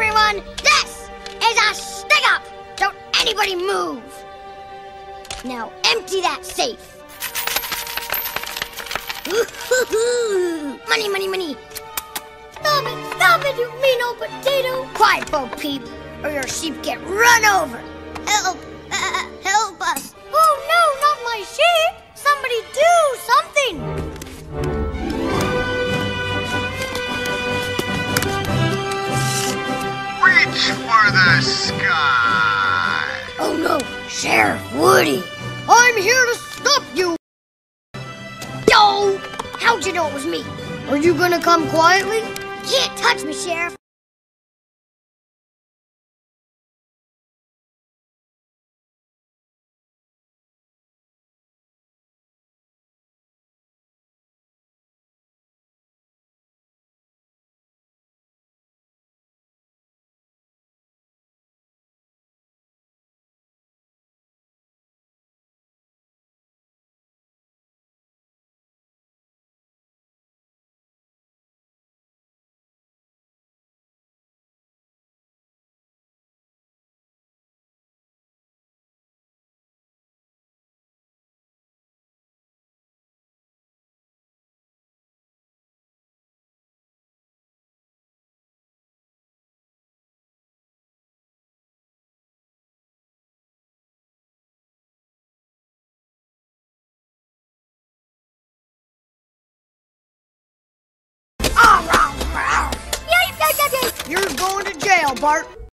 everyone. This is a stick up. Don't anybody move. Now empty that safe. money, money, money. Stop it, stop it, you mean old potato. Quiet, Bo Peep, or your sheep get run over. Help, uh, help us. Oh, no, not my sheep. Somebody do Sheriff Woody. I'm here to stop you. Yo! How'd you know it was me? Are you gonna come quietly? Can't touch me, Sheriff. To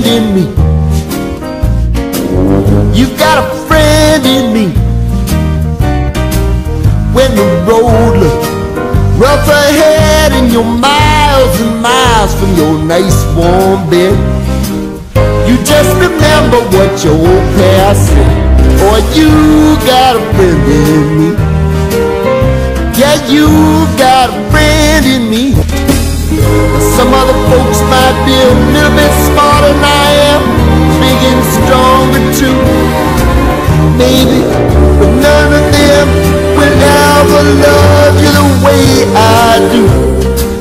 friend in me. You got a friend in me. When the road looks rough ahead and you're miles and miles from your nice warm bed, you just remember what your old past said. Or you got a friend in me. Yeah, you got a friend in me. Some other folks might be a little bit smarter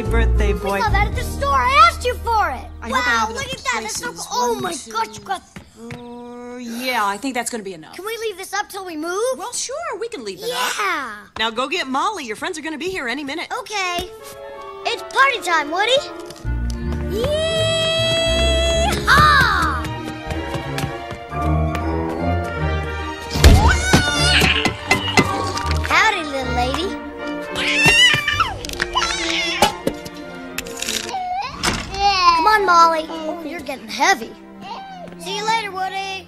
Okay, birthday I boy. saw that at the store. I asked you for it. I wow, look at that. That's so cool. Oh One, my two, gosh, you got. Uh, yeah, I think that's going to be enough. Can we leave this up till we move? Well, sure, we can leave it up. yeah. Now go get Molly. Your friends are going to be here any minute. Okay. It's party time, Woody. Yeehaw! On, Molly. Oh, you're getting heavy. See you later, Woody.